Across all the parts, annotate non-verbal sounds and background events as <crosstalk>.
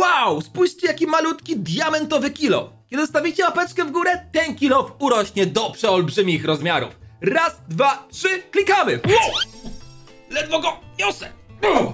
Wow, spójrzcie jaki malutki diamentowy kilo. Kiedy zostawicie łapeczkę w górę, ten kilo urośnie do przeolbrzymich rozmiarów. Raz, dwa, trzy, klikamy! Wow! Ledwo go niosę! O!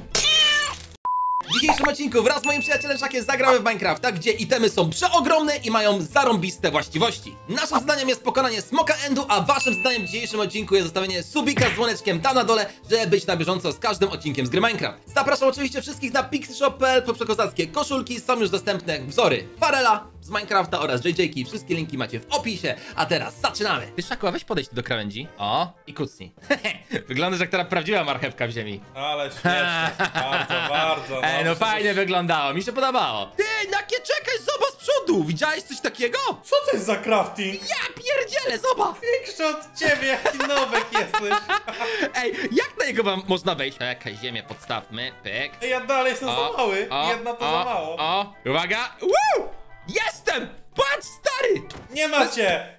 W dzisiejszym odcinku wraz z moim przyjacielem Szakiem zagramy w Minecrafta, gdzie itemy są przeogromne i mają zarąbiste właściwości. Naszym zadaniem jest pokonanie Smoka Endu, a waszym zadaniem w dzisiejszym odcinku jest zostawienie subika z dzwoneczkiem tam na dole, żeby być na bieżąco z każdym odcinkiem z gry Minecraft. Zapraszam oczywiście wszystkich na pixshop.pl po przekozackie koszulki, są już dostępne wzory Farela z Minecrafta oraz JJki. Wszystkie linki macie w opisie, a teraz zaczynamy. Ty Szaku, weź podejść do krawędzi. O, i kucnij. <laughs> Wyglądasz jak teraz prawdziwa marchewka w ziemi. Ale śmieszne, bardzo, bardzo. <laughs> Ej, no fajnie wyglądało, mi się podobało. Ty, jakie czekaj, zobacz z przodu! Widziałeś coś takiego? Co to jest za crafting? Ja pierdzielę, zobacz! Większy od ciebie, jaki nowek jesteś. <laughs> Ej, jak na niego wam można wejść? Czekaj, ziemię podstawmy, pyk. Ej, ja dalej jestem za mały. o, Jedna to o, za mało. O, uwaga! Woo! Jestem! Patrz, stary! Nie macie!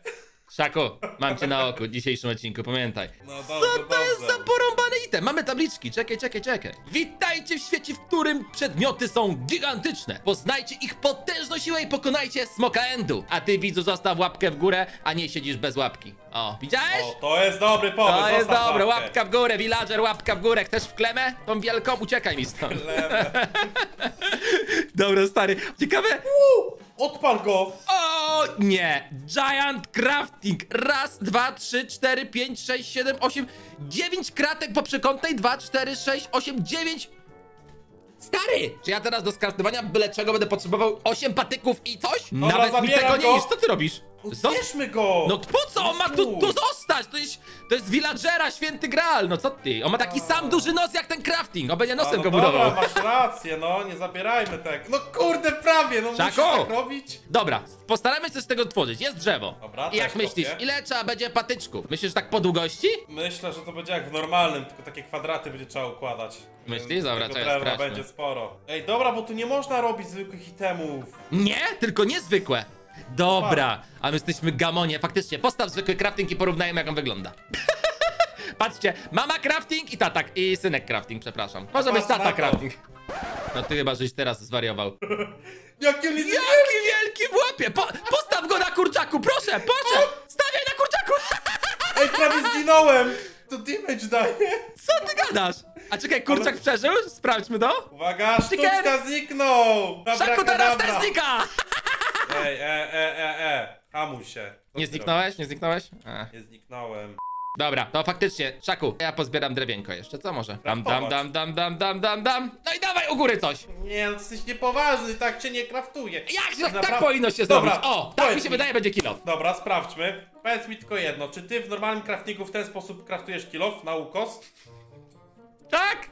Szaku, mam cię na oku w dzisiejszym odcinku, pamiętaj. No Co to jest za porąbany item? Mamy tabliczki, czekaj, czekaj, czekaj. Witajcie w świecie, w którym przedmioty są gigantyczne. Poznajcie ich potężną siłę i pokonajcie smoka endu. A ty, widzu, zostaw łapkę w górę, a nie siedzisz bez łapki. O, widziałeś? O, to jest dobry pomysł. To jest dobre, łapkę. łapka w górę, villager, łapka w górę. Chcesz w klemę? Tą wielką? Uciekaj mi stąd. <laughs> Dobra, stary. Ciekawe. Uuu, Odpal go! O nie! Giant crafting! Raz, dwa, trzy, cztery, pięć, sześć, siedem, osiem, dziewięć kratek po przekątnej. Dwa, cztery, sześć, osiem, dziewięć. Stary! Czy ja teraz do skraftowania byle czego będę potrzebował osiem patyków i coś? Dobra, Nawet mi tego nie go. niż. Co ty robisz? Co? Bierzmy go! No po co? On ma tu, tu zostać! To jest, to jest villagera, święty graal! No co ty? On ma taki sam duży nos jak ten crafting! On będzie A, nosem no go budował. Dobra, masz rację, no, nie zabierajmy tak. No kurde, prawie, no musisz tak robić. Dobra, postaramy się z tego tworzyć. Jest drzewo. Dobra, I jak też myślisz, kopię. ile trzeba będzie patyczków? Myślisz, że tak po długości? Myślę, że to będzie jak w normalnym, tylko takie kwadraty będzie trzeba układać. Myślisz? Dobra, drewna sprawdźmy. będzie sporo. Ej, dobra, bo tu nie można robić zwykłych itemów. Nie, tylko niezwykłe. Dobra, a my jesteśmy gamonie. Faktycznie, postaw zwykły crafting i porównajmy, jak on wygląda. <laughs> Patrzcie, mama crafting i tatak, i synek crafting, przepraszam. Może być tata crafting. No ty chyba, żeś teraz zwariował. <laughs> Jaki on jest Jaki wielki w łapie! Po, postaw go na kurczaku, proszę, proszę! Stawiaj na kurczaku! <laughs> Ej, prawie zginąłem! To damage daje. Co ty gadasz? A czekaj, kurczak przeżył? Sprawdźmy to. Uwaga, sztuczka zniknął! Szaku teraz Abracadabra. też znika! Ej, e, e, e, e. Hamuj się. Co Nie ty zniknąłeś? Nie zniknąłeś? A. robisz? Nie zniknąłem. Dobra, to faktycznie, Szaku, ja pozbieram drewienko jeszcze, co może? Dam, dam, dam, dam, dam, dam, dam, dam. No i dawaj u góry coś! Nie, no jesteś niepoważny, tak cię nie kraftuje. Jak tak, Napra- tak powinno się Dobra, zrobić? O, tak mi powiedz się wydaje, będzie kill Dobra, sprawdźmy. Powiedz mi tylko jedno, czy ty w normalnym craftingu w ten sposób kraftujesz kilof na ukos? Tak?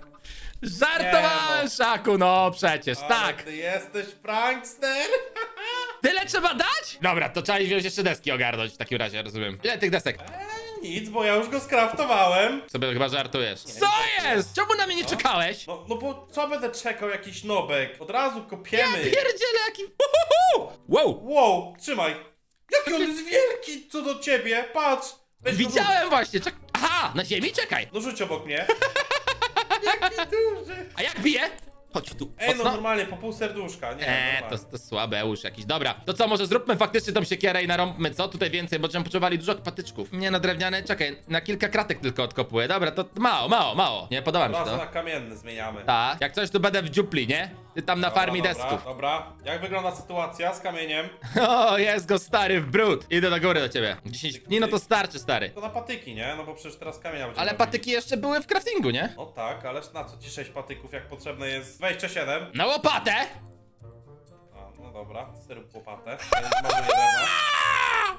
Żartowałem, Nie, no. Szaku, no przecież, Ale tak. Ty jesteś prankster? <laughs> Tyle trzeba dać? Dobra, to trzeba wziąć jeszcze deski ogarnąć w takim razie, rozumiem. Ile tych desek? Eee, nic, bo ja już go skraftowałem. Sobie chyba żartujesz. Co jest? Czemu na mnie nie czekałeś? No, no bo co będę czekał, jakiś nobek? Od razu kopiemy. Pierdziele jaki... Uhuhu! Wow! Wow, trzymaj. Jaki on jest wielki, co do ciebie, patrz. Weź go Widziałem właśnie, czek... Aha, na ziemi? Czekaj. No rzuć obok mnie. <laughs> Jaki duży. A jak bije? Chodź tu, Ej, no mocno. normalnie, po pół serduszka, nie? Eee, to, normalnie. to słabe już jakiś. Dobra, to co, może zróbmy faktycznie tą siekierę i narąbmy, co? Tutaj więcej, bo będziemy potrzebowali dużo patyczków. Nie, na drewniane, czekaj, na kilka kratek tylko odkopuję. Dobra, to mało, mało, mało. Nie, podoba mi się Raz to. na kamienny zmieniamy. Tak, jak coś, to będę w dziupli, nie? Ty tam na Dobra, farmie dobra, desków. Dobra, jak wygląda sytuacja z kamieniem? <laughs> O, jest go stary w brud. Idę do góry do ciebie. 10 dni, no to starczy, stary. To na patyki, nie? No bo przecież teraz kamienia będziemy Ale robili. patyki jeszcze były w craftingu, nie? No tak, ale na co ci 6 patyków, jak potrzebne jest 27? Na łopatę! A, no dobra, zrób łopatę. <laughs>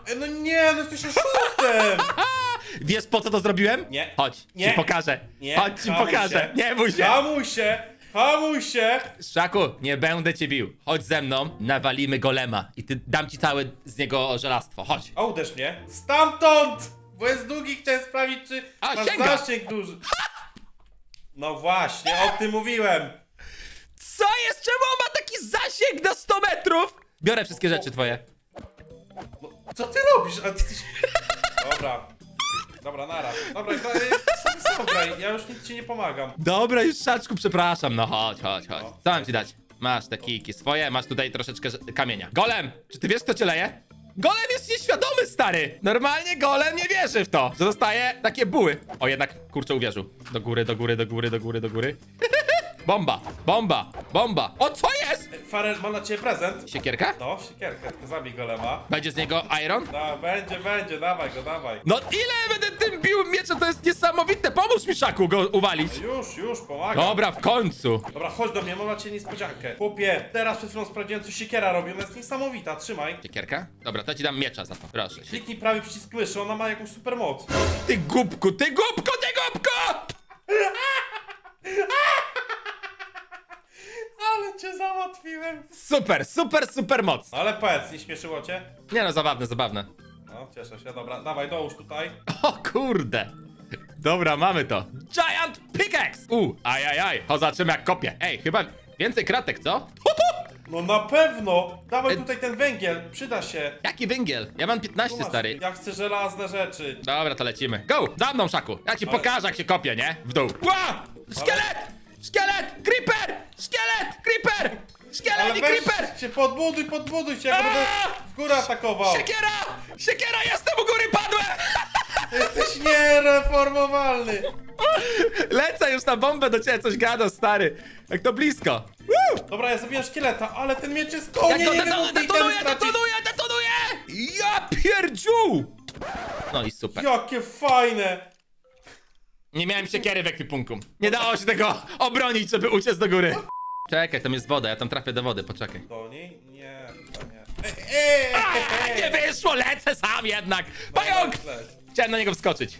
Ej, no nie, no jesteś oszustem! Wiesz po co to zrobiłem? Nie. Chodź, Nie. ci pokażę. Nie, Chodź, ci pokażę. się. Nie bój się. Hamuj się! Hamuj się! Szaku, nie będę cię bił. Chodź ze mną, nawalimy golema. I ty dam ci całe z niego żelastwo. Chodź. A uderz mnie. Stamtąd! Bo jest długi, chciałem sprawdzić, czy A, masz sięga. zasięg duży. No właśnie, o tym mówiłem. Co jest? Czemu on ma taki zasięg na 100 metrów? Biorę wszystkie rzeczy twoje. No, co ty robisz? A ty. Dobra. Dobra, nara. Dobra, graj, ja już nic ci nie pomagam. Dobra, już Szaczku, przepraszam. No chodź, chodź, chodź. Co mam ci dać? Masz te kijki swoje, masz tutaj troszeczkę kamienia. Golem, czy ty wiesz, kto cię leje? Golem jest nieświadomy, stary! Normalnie golem nie wierzy w to, że dostaje takie buły. O, jednak, kurczę, uwierzył. Do góry, do góry, do góry, do góry, do góry. Bomba, bomba, bomba. O, co jest? Farel, mam na ciebie prezent. Siekierka? No, siekierkę, tylko zabij golema. Będzie z niego iron? Da, będzie, będzie, dawaj go, dawaj. No ile będę tym bił mieczem, to jest niesamowite. Pomóż mi, Szaku, go uwalić. Już, już, pomagam. Dobra, w końcu. Dobra, chodź do mnie, mam dla ciebie niespodziankę. Chłopie, teraz przed chwilą sprawdziłem, co siekiera robi, ona jest niesamowita, trzymaj. Siekierka? Dobra, to ci dam miecza za to. Proszę. Kliknij prawy przycisk myszy, ona ma jakąś super moc. Ty głupku, ty głupku, ty głupku! <laughs> Ale cię załatwiłem. Super, super, super moc. Ale powiedz, nie śmieszyło cię? Nie no, zabawne, zabawne. No, cieszę się, dobra, dawaj, dołóż tutaj. O kurde. Dobra, mamy to. Giant pickaxe! U, ajajaj, o zobaczymy jak kopie. Ej, chyba więcej kratek, co? No na pewno! Dawaj E- tutaj ten węgiel, przyda się. Jaki węgiel? Ja mam 15, Zobacz, stary. Ja chcę żelazne rzeczy. Dobra, to lecimy. Go! Za mną, Szaku! Ja ci Ale- pokażę, jak się kopie, nie? W dół. Ła! Szkielet! Szkielet! Creeper! Szkielet! Creeper! Ale Szkielet i weź creeper! się, podbuduj, podbuduj się, ja go będę w górę atakował. Siekiera! Siekiera, jestem u góry, padłem! Jesteś niereformowalny. Lecę już na bombę do ciebie, coś gada, stary. Jak to blisko. Woo! Dobra, ja zabiłem szkieleta, ale ten miecz jest koło Jak mnie, nie wiem, stracić. detonuje, detonuje! Ja pierdziu! No i super. Jakie fajne. Nie miałem siekiery w ekwipunku. Nie dało się tego obronić, żeby uciec do góry. Czekaj, tam jest woda, ja tam trafię do wody, poczekaj. Do niej? Nie, nie. Ej, ej, ej, Nie wyszło, lecę sam jednak! Pająk! Chciałem na niego wskoczyć.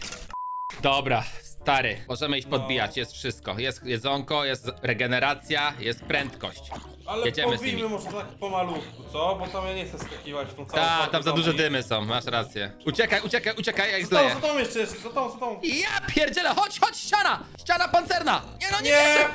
Dobra, stary, możemy iść podbijać, jest wszystko. Jest jedzonko, jest regeneracja, jest prędkość. Ale Jedziemy z pobijmy nimi. może tak pomalutku, co? Bo tam ja nie chcę skakiwać w tą całą Ta, tam za duże dymy są, masz rację. Uciekaj, uciekaj, uciekaj, jak tą, zleję. za tą jeszcze, jeszcze, za tą, za tą. Ja pierdzielę, chodź, chodź, ściana! Ściana pancerna! Nie no, nie, Nie, wierzę!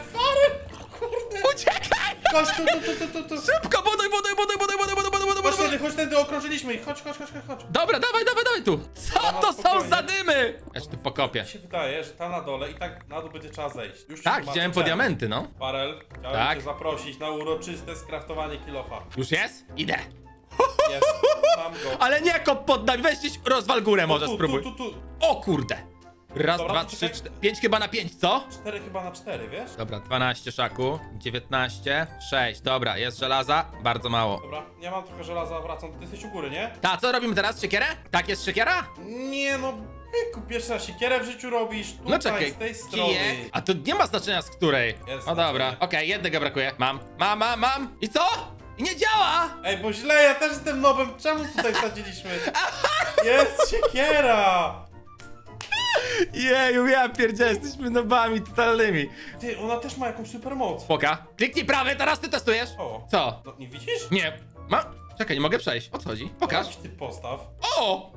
Kurde! Uciekaj! Chodź tu, tu, tu, tu, tu, tu. Szybko, buduj, buduj, buduj, buduj, buduj, buduj, buduj, buduj, Chodź tędy, chodź tędy, okrążyliśmy ich. Chodź, chodź, chodź, chodź, chodź. Dobra, dawaj, dawaj, dawaj tu! Co to są za dymy? Ja się tu pokopię. Mi się wydaje, że tam na dole i tak na dół będzie trzeba zejść. Już Tak, chyba idziemy po diamenty, no. Parel, chciałem Tak. cię zaprosić na uroczyste skraftowanie kilofa. Już jest? Idę. Jest, mam go. Ale nie kop pod nami, weź gdzieś rozwal górę może tu, spróbuj. Tu, tu, tu. O kurde! Raz, Dobra, dwa, to trzy, czekaj. cztery, pięć chyba na pięć, co? Cztery chyba na cztery, wiesz? Dobra, 12 szaku, 19, 6, dobra, jest żelaza, bardzo mało. Dobra, ja mam trochę żelaza, wracam. Ty jesteś u góry, nie? Ta, co robimy teraz? Siekierę? Tak jest siekiera? Nie no, byku, pierwsza siekierę w życiu robisz. Tutaj, No czekaj, z tej strony. kijek. A to nie ma znaczenia z której. Jest No dobra, znaczenie. okej, jednego brakuje. Mam, mam, mam, mam. I co? I nie działa! Ej, bo źle, ja też jestem nowym. Czemu tutaj wsadziliśmy? <laughs> Jest siekiera! Jeju, ja pierdzielę, jesteśmy nobami totalnymi. Ty, ona też ma jakąś super moc. Poka. Kliknij prawy, teraz ty testujesz. O. Co? No, nie widzisz? Nie. Ma... Czekaj, nie mogę przejść. O co chodzi? Pokaż. Jakiś ty postaw. O!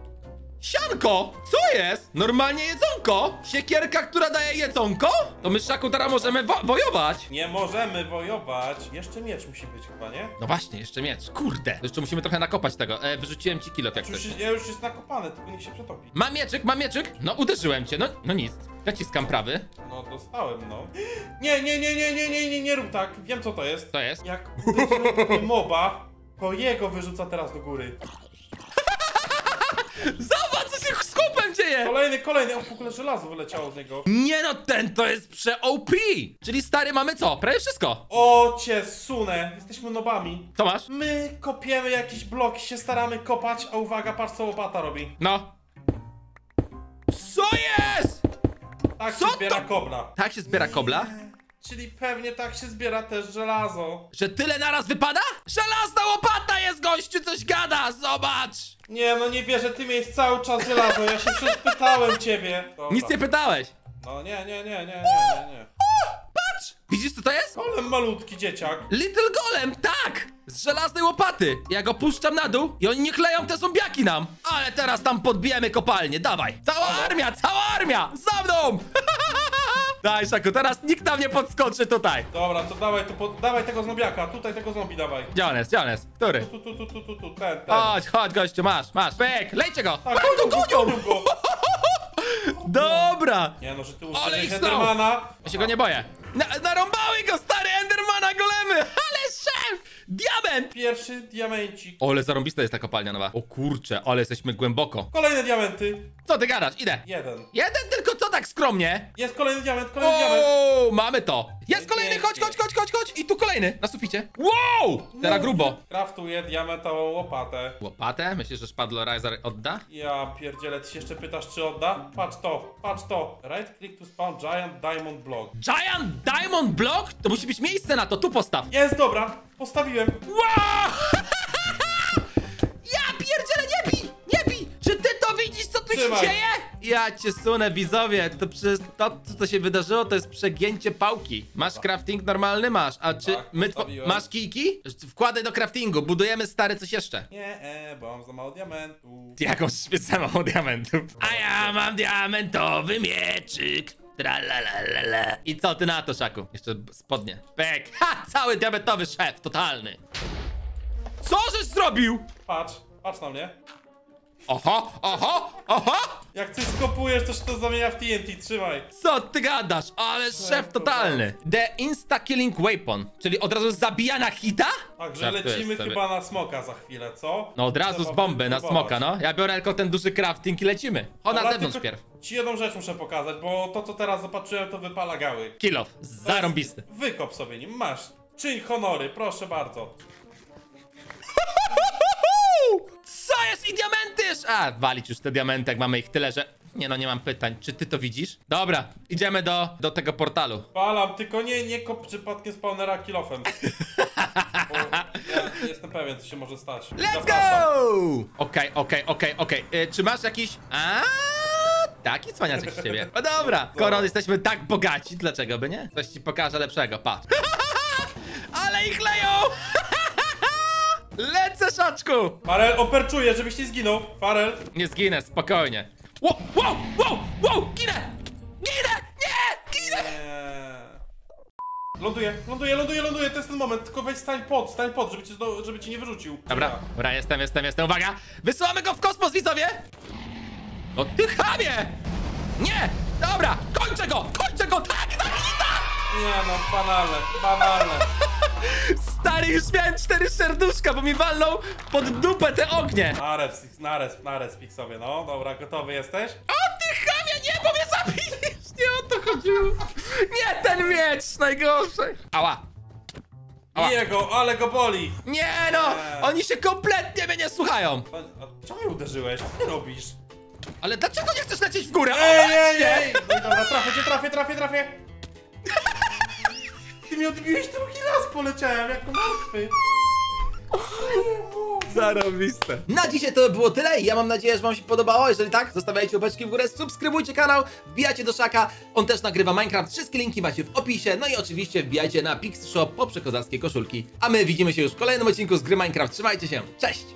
Sianko! Co jest? Normalnie jedzonko? Siekierka, która daje jedzonko? To my Szaku teraz możemy wo wojować. Nie możemy wojować. Jeszcze miecz musi być chyba, nie? No właśnie, jeszcze miecz. Kurde. Jeszcze musimy trochę nakopać tego. E, wyrzuciłem ci kilo, jak Już, chcesz. ja już jest nakopany, tylko niech się przetopi. Mam mieczyk, mam mieczyk. No, uderzyłem cię. No, no nic. Naciskam prawy. No, dostałem, no. Nie, nie, nie, nie, nie, nie, nie, nie rób tak. Wiem co to jest. To jest. Jak <laughs> moba, to jego wyrzuca teraz do góry. Zobacz, co się z Kolejny, kolejny. O, w ogóle żelazo wyleciało z niego. Nie no, ten to jest prze-OP! Czyli stary, mamy co? Prawie wszystko. O cię sunę. Jesteśmy nobami. Co masz? My kopiemy jakieś bloki, się staramy kopać, a uwaga, patrz co łopata robi. No. Co jest? Tak Co się zbiera to? kobla. Tak się zbiera kobla? Czyli pewnie tak się zbiera też żelazo. Że tyle naraz wypada? Żelazna łopata jest, gościu, coś gada, zobacz! Nie, no nie wierzę, ty miałeś cały czas żelazo, ja się przecież pytałem ciebie. Dobra. <laughs> Nic nie pytałeś. No nie, nie, nie, nie, nie, nie, nie. Patrz! Widzisz, co to jest? Ale malutki dzieciak. Little Golem, tak! Z żelaznej łopaty. Ja go puszczam na dół i oni nie kleją te zombiaki nam. Ale teraz tam podbijemy kopalnię, dawaj. Cała armia, cała armia! Za mną! <laughs> Daj, Szaku, teraz nikt nam nie podskoczy tutaj. Dobra, to dawaj, to pod... dawaj tego zombiaka, tutaj tego zombie dawaj. Gdzie on jest, gdzie on jest? Który? Tu, tu, tu, tu, tu, tu, ten, ten. Chodź, chodź, gościu, masz, masz. Pyk, lejcie go! Tak, go, gonią go. Dobra! Nie no, że ty ich Endermana. Ja się go nie boję. Na, narąbały go, stary Endermana golemy! <laughs> Ale Diament! Pierwszy diamencik. O, ale zarąbista jest ta kopalnia nowa. O kurcze, ale jesteśmy głęboko. Kolejne diamenty. Co ty gadasz? Idę. Jeden. Jeden tylko, tak skromnie? Jest kolejny diament, kolejny diament. O, mamy to. Jest kolejny, chodź, chodź, chodź, chodź, chodź. I tu kolejny, na suficie. Wow! Teraz grubo. Kraftuję diamentową łopatę. Łopatę? Myślisz, że Szpadlorizer odda? Ja pierdzielę, ty się jeszcze pytasz, czy odda? Patrz to, patrz to. Right click to spawn giant diamond block. Giant Diamond Block? To musi być miejsce na to, tu postaw. Jest, dobra. Postawiłem. Wow! <laughs> Ja pierdzielę, nie bij! Nie bij! Czy ty to widzisz, co tu się Trzymaj. dzieje? Ja cię sunę, widzowie. To przez to, co się wydarzyło, to jest przegięcie pałki. Masz crafting normalny? Masz. A czy Tak, my... two- postawiłem. Masz kijki? Wkładaj do craftingu. Budujemy stary coś jeszcze. Nie, e, bo mam za mało diamentu. Jakąś samą diamentów. A ja mam diamentowy mieczyk. Tralalala. I co ty na to, Szaku? Jeszcze spodnie. Pek. Ha! Cały diamentowy szef, totalny. Co żeś zrobił? Patrz, patrz na mnie. Oho, oho, oho! Jak coś skopujesz, to się to zamienia w TNT, trzymaj. Co ty gadasz? Ale szef totalny. The insta-killing weapon, czyli od razu zabija na hita? Także lecimy sobie. chyba na smoka za chwilę, co? No od razu z Trzeba bomby na smoka, no. Ja biorę tylko ten duży crafting i lecimy. O, na Dobra, zewnątrz tylko pierw. Ci jedną rzecz muszę pokazać, bo to co teraz zobaczyłem to wypala gały. Kill off. Zarąbisty. Wykop sobie nim, masz. Czyń honory, proszę bardzo. Jest i diamenty? A, walić już te diamenty, jak mamy ich tyle, że... Nie no, nie mam pytań. Czy ty to widzisz? Dobra, idziemy do, do tego portalu. Palam, tylko nie, nie kop przypadkiem spawnera kilofem. <laughs> Bo ja jestem pewien, co się może stać. Let's go! Okej, okej, okej, okej. Y, Czy masz jakiś... A, taki cwaniaczek z ciebie. No dobra, <laughs> skoro jesteśmy tak bogaci, dlaczego by nie? Coś ci pokażę lepszego, patrz. <laughs> Ale ich leją! Lecę, szaczku! Farel, operczuję, żebyś nie zginął. Farel. Nie zginę, spokojnie. Wow, wow, wow, wow, ginę! Ginę! Nie! Ginę! Eee. Ląduję, ląduję, ląduję, ląduję, to jest ten moment. Tylko weź stań pod, stań pod, żeby cię, żeby cię nie wyrzucił. Dobra, dobra, jestem, jestem, jestem, uwaga! Wysyłamy go w kosmos, widzowie! No ty chamie! Nie! Dobra, kończę go! Kończę go! Tak, na hita! Nie no, banalne, banalne. Stary, już miałem cztery serduszka, bo mi walnął pod dupę te ognie! Nares, nares, nares pik sobie, no. Dobra, gotowy jesteś? O ty chamie, nie, bo mnie zabijesz! Nie o to chodziło! Nie, ten miecz, najgorszy! Ała! Ała. Jego, ale go boli. Nie no! Oni się kompletnie mnie nie słuchają! A, a czemu mnie uderzyłeś? Co ty robisz? Ale dlaczego nie chcesz lecieć w górę? O, Ej, ej, właśnie! ej! No dobra, trafię cię, trafię, trafię, trafię! Ty mnie odbiłeś drugi raz, poleciałem jako martwy. Zarobiste. Na dzisiaj to było tyle. Ja mam nadzieję, że Wam się podobało. Jeżeli tak, zostawiajcie łapeczki w górę, subskrybujcie kanał, wbijacie do Szaka. On też nagrywa Minecraft. Wszystkie linki macie w opisie. No i oczywiście wbijajcie na Pixshop po przekozackie koszulki. A my widzimy się już w kolejnym odcinku z gry Minecraft. Trzymajcie się. Cześć!